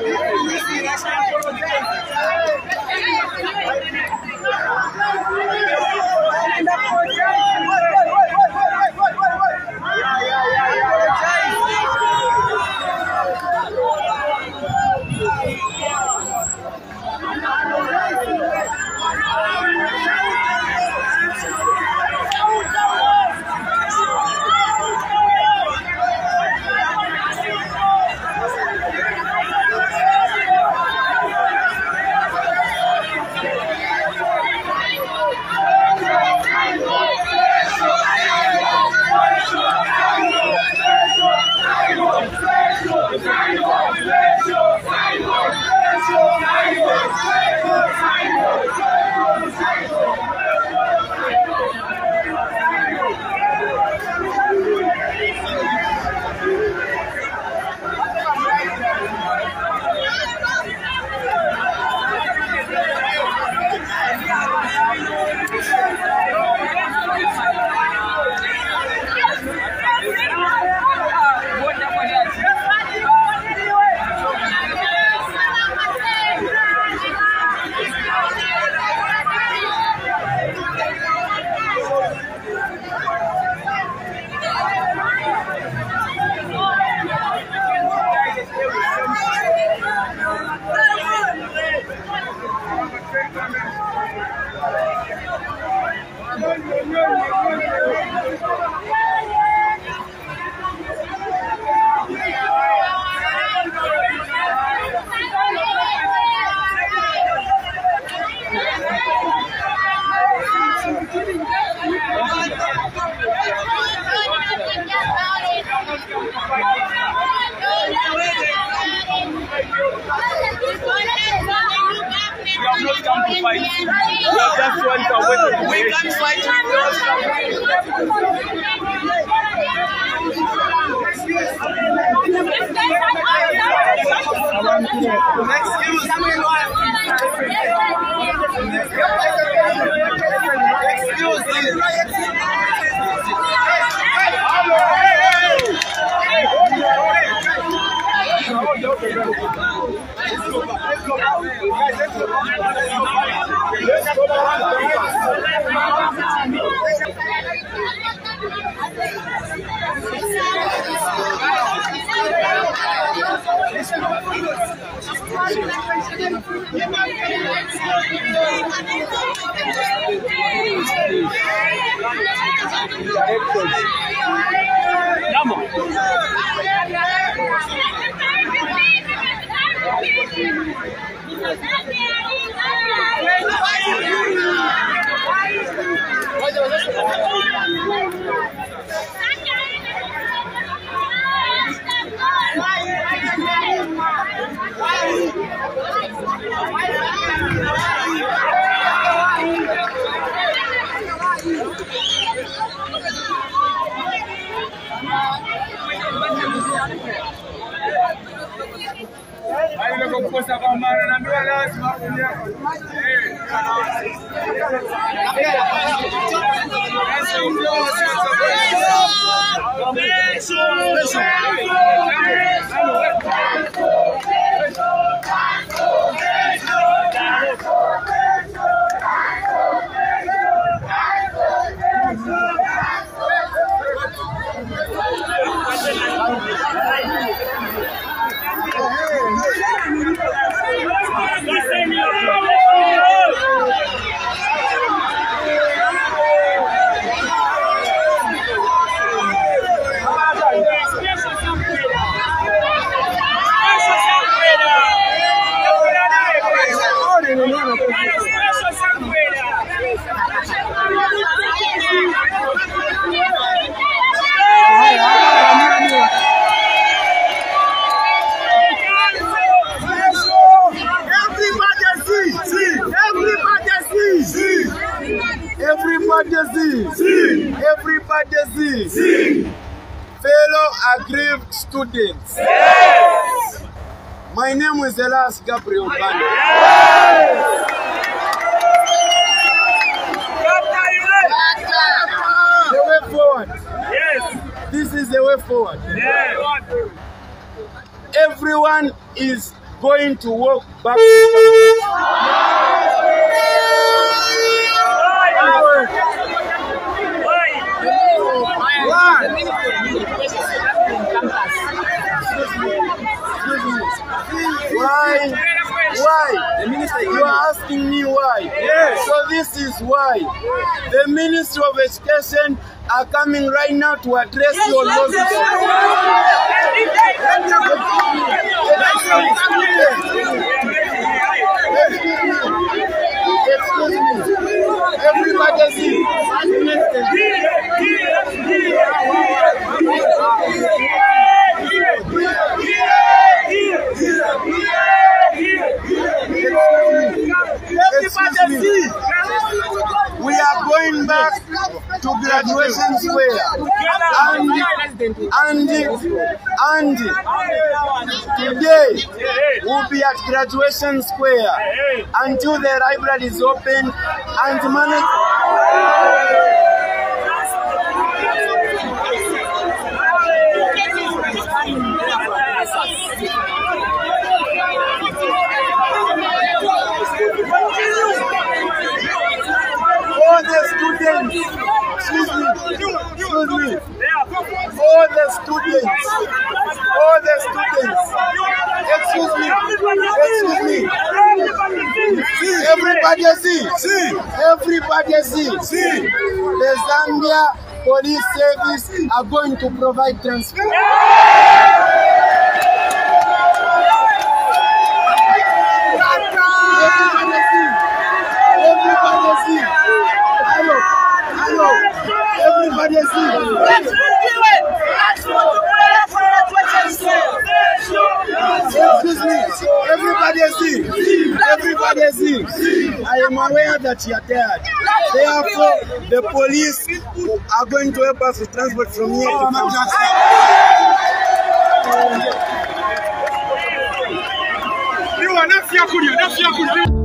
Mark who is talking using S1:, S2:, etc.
S1: Thank you. fight. We are just the We can fight. Excuse me. Excuse me. Let's go. Let's go let's go. Let's go. Vamos. kukosa kwa mara na mbele lazima kuja. Peso! Peso! Peso! Everybody see. Everybody see. Fellow aggrieved students. My name is Elias Gabriel Banda. The way forward. Yes. This is the way forward. Yes. Everyone is going to walk back. Me why. Yes. So this is why. The Ministry of Education are coming right now to address your losses. Excuse We are going back to graduation square. and and and today we'll be at graduation square until the library is open and managed. Students, all the students, excuse me, excuse me, everybody see, see, everybody see, see, the Zambia Police Service are going to provide transport. Everybody things. I am aware that you are dead. Therefore, the police are going to help us to transport from here to Manchester. You are not fearful, you are not fearful.